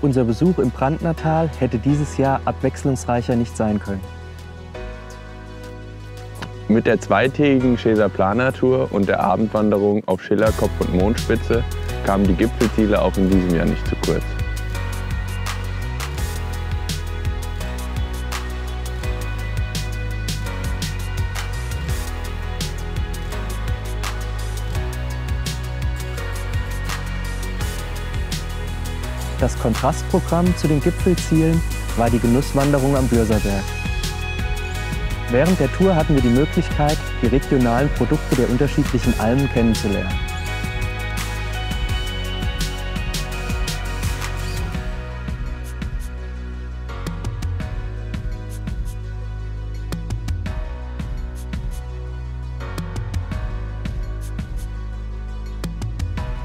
Unser Besuch im Brandnertal hätte dieses Jahr abwechslungsreicher nicht sein können. Mit der zweitägigen Scheser Planer-Tour und der Abendwanderung auf Schillerkopf und Mondspitze kamen die Gipfelziele auch in diesem Jahr nicht zu kurz. Das Kontrastprogramm zu den Gipfelzielen war die Genusswanderung am Bürserberg. Während der Tour hatten wir die Möglichkeit, die regionalen Produkte der unterschiedlichen Almen kennenzulernen.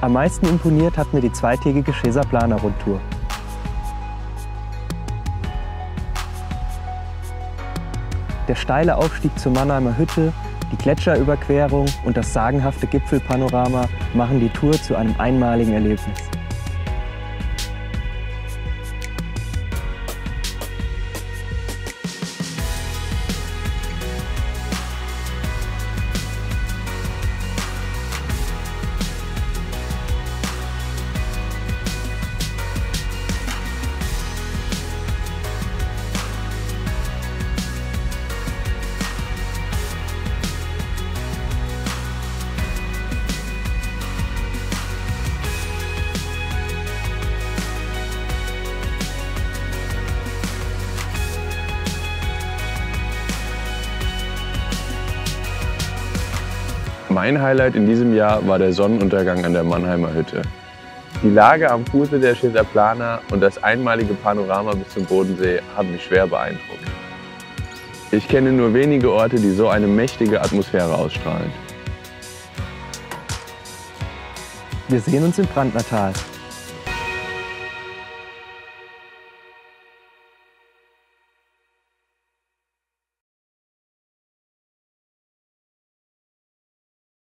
Am meisten imponiert hat mir die zweitägige Scheser Planer Rundtour. Der steile Aufstieg zur Mannheimer Hütte, die Gletscherüberquerung und das sagenhafte Gipfelpanorama machen die Tour zu einem einmaligen Erlebnis. Mein Highlight in diesem Jahr war der Sonnenuntergang an der Mannheimer Hütte. Die Lage am Fuße der Scheser Plana und das einmalige Panorama bis zum Bodensee haben mich schwer beeindruckt. Ich kenne nur wenige Orte, die so eine mächtige Atmosphäre ausstrahlen. Wir sehen uns im Brandnertal.